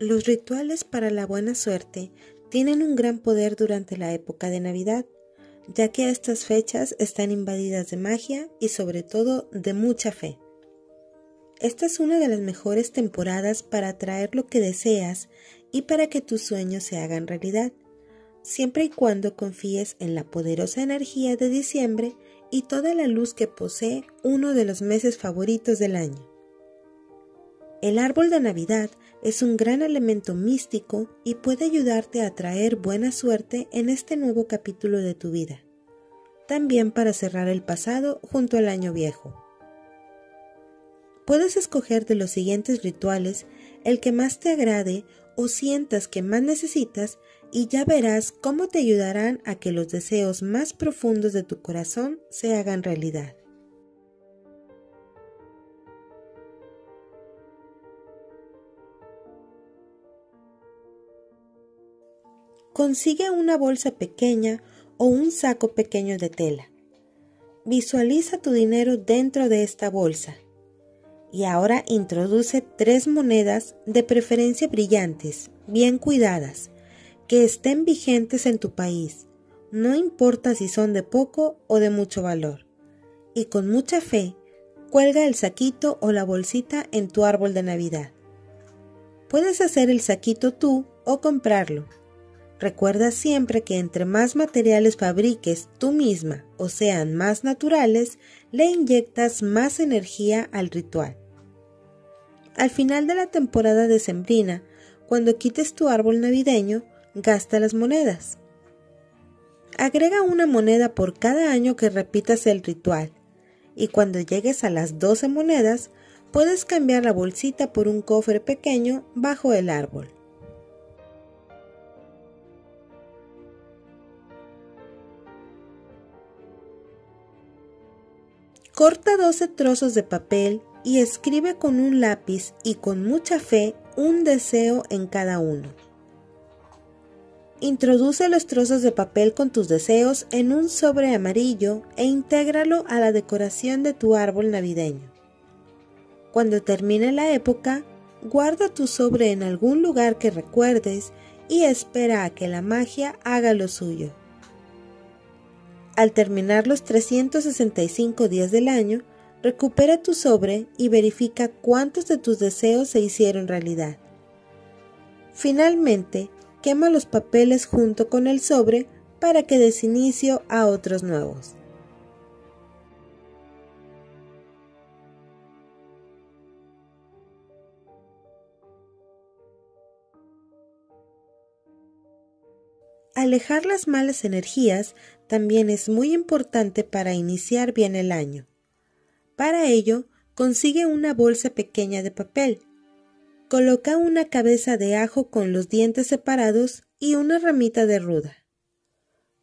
Los rituales para la buena suerte tienen un gran poder durante la época de Navidad, ya que estas fechas están invadidas de magia y sobre todo de mucha fe. Esta es una de las mejores temporadas para atraer lo que deseas y para que tus sueños se hagan realidad, siempre y cuando confíes en la poderosa energía de diciembre y toda la luz que posee uno de los meses favoritos del año. El árbol de Navidad es un gran elemento místico y puede ayudarte a traer buena suerte en este nuevo capítulo de tu vida. También para cerrar el pasado junto al año viejo. Puedes escoger de los siguientes rituales el que más te agrade o sientas que más necesitas y ya verás cómo te ayudarán a que los deseos más profundos de tu corazón se hagan realidad. Consigue una bolsa pequeña o un saco pequeño de tela. Visualiza tu dinero dentro de esta bolsa. Y ahora introduce tres monedas de preferencia brillantes, bien cuidadas, que estén vigentes en tu país, no importa si son de poco o de mucho valor. Y con mucha fe, cuelga el saquito o la bolsita en tu árbol de Navidad. Puedes hacer el saquito tú o comprarlo Recuerda siempre que entre más materiales fabriques tú misma o sean más naturales, le inyectas más energía al ritual. Al final de la temporada decembrina, cuando quites tu árbol navideño, gasta las monedas. Agrega una moneda por cada año que repitas el ritual y cuando llegues a las 12 monedas, puedes cambiar la bolsita por un cofre pequeño bajo el árbol. Corta 12 trozos de papel y escribe con un lápiz y con mucha fe un deseo en cada uno. Introduce los trozos de papel con tus deseos en un sobre amarillo e intégralo a la decoración de tu árbol navideño. Cuando termine la época, guarda tu sobre en algún lugar que recuerdes y espera a que la magia haga lo suyo. Al terminar los 365 días del año, recupera tu sobre y verifica cuántos de tus deseos se hicieron realidad. Finalmente, quema los papeles junto con el sobre para que des inicio a otros nuevos. Alejar las malas energías también es muy importante para iniciar bien el año. Para ello, consigue una bolsa pequeña de papel. Coloca una cabeza de ajo con los dientes separados y una ramita de ruda.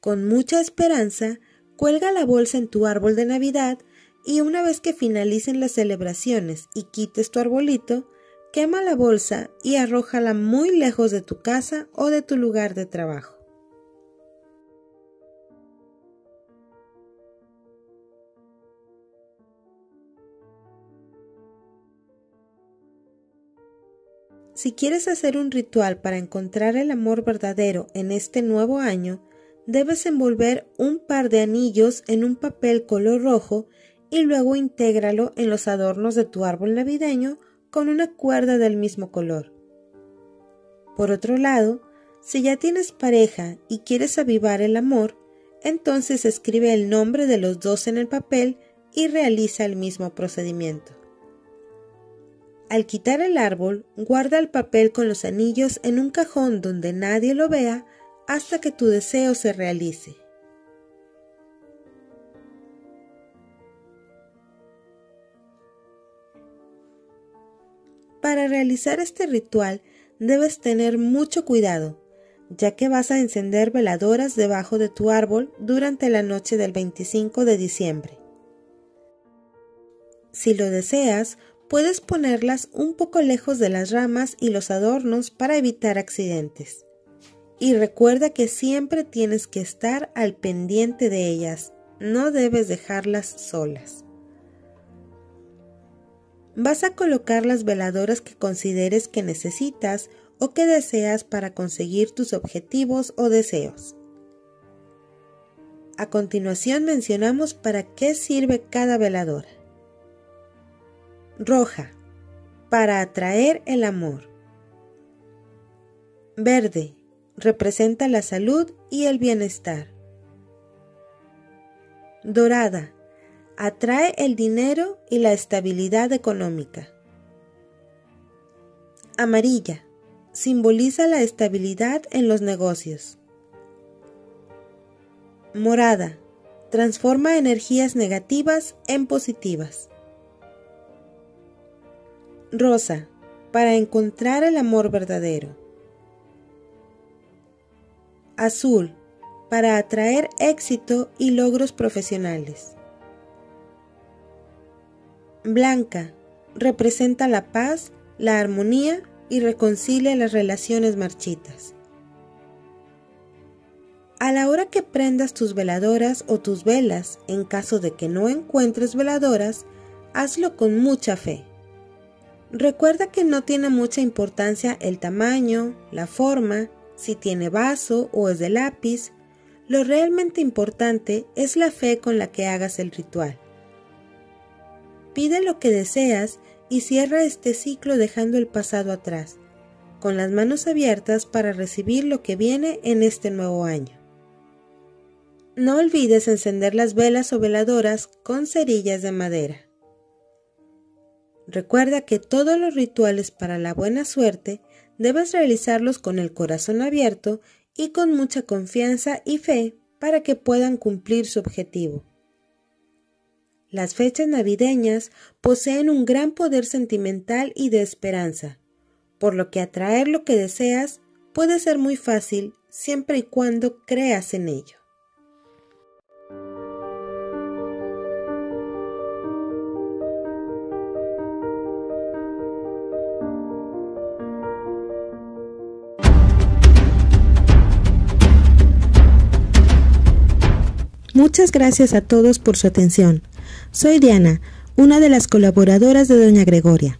Con mucha esperanza, cuelga la bolsa en tu árbol de Navidad y una vez que finalicen las celebraciones y quites tu arbolito, quema la bolsa y arrójala muy lejos de tu casa o de tu lugar de trabajo. Si quieres hacer un ritual para encontrar el amor verdadero en este nuevo año, debes envolver un par de anillos en un papel color rojo y luego intégralo en los adornos de tu árbol navideño con una cuerda del mismo color. Por otro lado, si ya tienes pareja y quieres avivar el amor, entonces escribe el nombre de los dos en el papel y realiza el mismo procedimiento. Al quitar el árbol, guarda el papel con los anillos en un cajón donde nadie lo vea hasta que tu deseo se realice. Para realizar este ritual debes tener mucho cuidado, ya que vas a encender veladoras debajo de tu árbol durante la noche del 25 de diciembre. Si lo deseas, puedes ponerlas un poco lejos de las ramas y los adornos para evitar accidentes. Y recuerda que siempre tienes que estar al pendiente de ellas, no debes dejarlas solas. Vas a colocar las veladoras que consideres que necesitas o que deseas para conseguir tus objetivos o deseos. A continuación mencionamos para qué sirve cada veladora. Roja, para atraer el amor. Verde, representa la salud y el bienestar. Dorada, atrae el dinero y la estabilidad económica. Amarilla, simboliza la estabilidad en los negocios. Morada, transforma energías negativas en positivas. Rosa, para encontrar el amor verdadero. Azul, para atraer éxito y logros profesionales. Blanca, representa la paz, la armonía y reconcilia las relaciones marchitas. A la hora que prendas tus veladoras o tus velas, en caso de que no encuentres veladoras, hazlo con mucha fe. Recuerda que no tiene mucha importancia el tamaño, la forma, si tiene vaso o es de lápiz. Lo realmente importante es la fe con la que hagas el ritual. Pide lo que deseas y cierra este ciclo dejando el pasado atrás, con las manos abiertas para recibir lo que viene en este nuevo año. No olvides encender las velas o veladoras con cerillas de madera. Recuerda que todos los rituales para la buena suerte debes realizarlos con el corazón abierto y con mucha confianza y fe para que puedan cumplir su objetivo. Las fechas navideñas poseen un gran poder sentimental y de esperanza, por lo que atraer lo que deseas puede ser muy fácil siempre y cuando creas en ello. Muchas gracias a todos por su atención. Soy Diana, una de las colaboradoras de Doña Gregoria.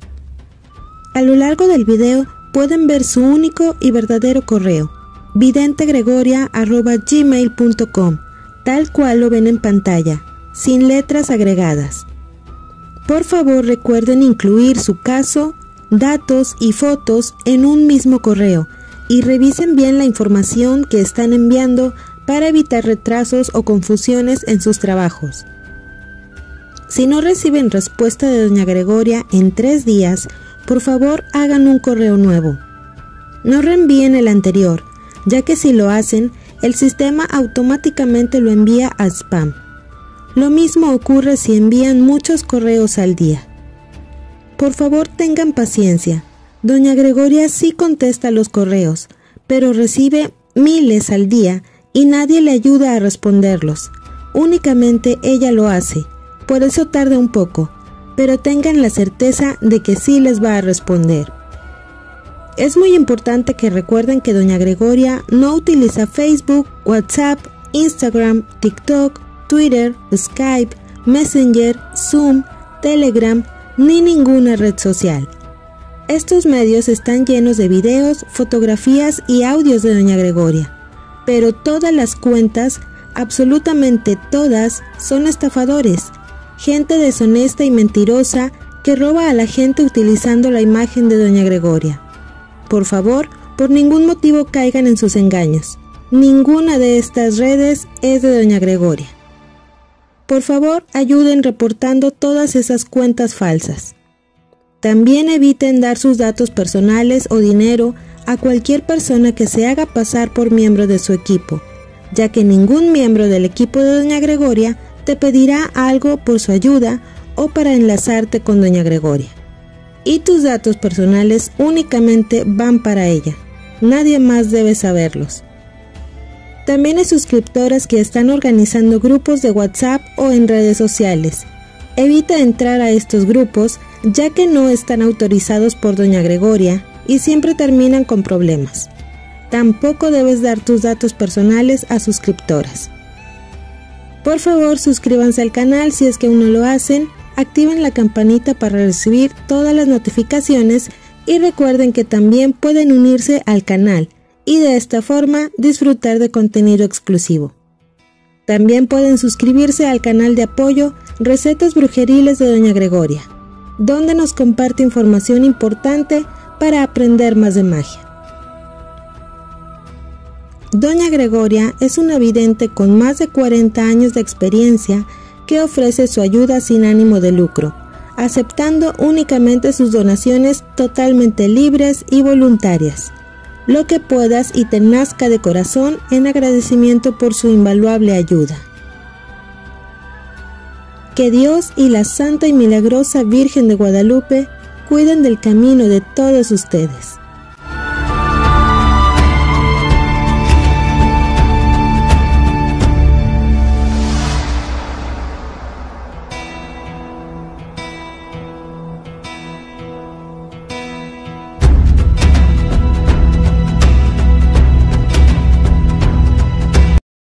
A lo largo del video pueden ver su único y verdadero correo, videntegregoria.gmail.com, tal cual lo ven en pantalla, sin letras agregadas. Por favor recuerden incluir su caso, datos y fotos en un mismo correo y revisen bien la información que están enviando para evitar retrasos o confusiones en sus trabajos. Si no reciben respuesta de doña Gregoria en tres días, por favor hagan un correo nuevo. No reenvíen el anterior, ya que si lo hacen, el sistema automáticamente lo envía a spam. Lo mismo ocurre si envían muchos correos al día. Por favor tengan paciencia. Doña Gregoria sí contesta los correos, pero recibe miles al día y nadie le ayuda a responderlos. Únicamente ella lo hace por eso tarda un poco, pero tengan la certeza de que sí les va a responder. Es muy importante que recuerden que Doña Gregoria no utiliza Facebook, WhatsApp, Instagram, TikTok, Twitter, Skype, Messenger, Zoom, Telegram, ni ninguna red social. Estos medios están llenos de videos, fotografías y audios de Doña Gregoria, pero todas las cuentas, absolutamente todas, son estafadores gente deshonesta y mentirosa que roba a la gente utilizando la imagen de Doña Gregoria. Por favor, por ningún motivo caigan en sus engaños. Ninguna de estas redes es de Doña Gregoria. Por favor, ayuden reportando todas esas cuentas falsas. También eviten dar sus datos personales o dinero a cualquier persona que se haga pasar por miembro de su equipo, ya que ningún miembro del equipo de Doña Gregoria te pedirá algo por su ayuda o para enlazarte con Doña Gregoria. Y tus datos personales únicamente van para ella. Nadie más debe saberlos. También hay suscriptoras que están organizando grupos de WhatsApp o en redes sociales. Evita entrar a estos grupos ya que no están autorizados por Doña Gregoria y siempre terminan con problemas. Tampoco debes dar tus datos personales a suscriptoras. Por favor, suscríbanse al canal si es que aún no lo hacen, activen la campanita para recibir todas las notificaciones y recuerden que también pueden unirse al canal y de esta forma disfrutar de contenido exclusivo. También pueden suscribirse al canal de apoyo Recetas Brujeriles de Doña Gregoria, donde nos comparte información importante para aprender más de magia. Doña Gregoria es una vidente con más de 40 años de experiencia que ofrece su ayuda sin ánimo de lucro, aceptando únicamente sus donaciones totalmente libres y voluntarias lo que puedas y te nazca de corazón en agradecimiento por su invaluable ayuda. Que Dios y la Santa y Milagrosa Virgen de Guadalupe cuiden del camino de todos ustedes.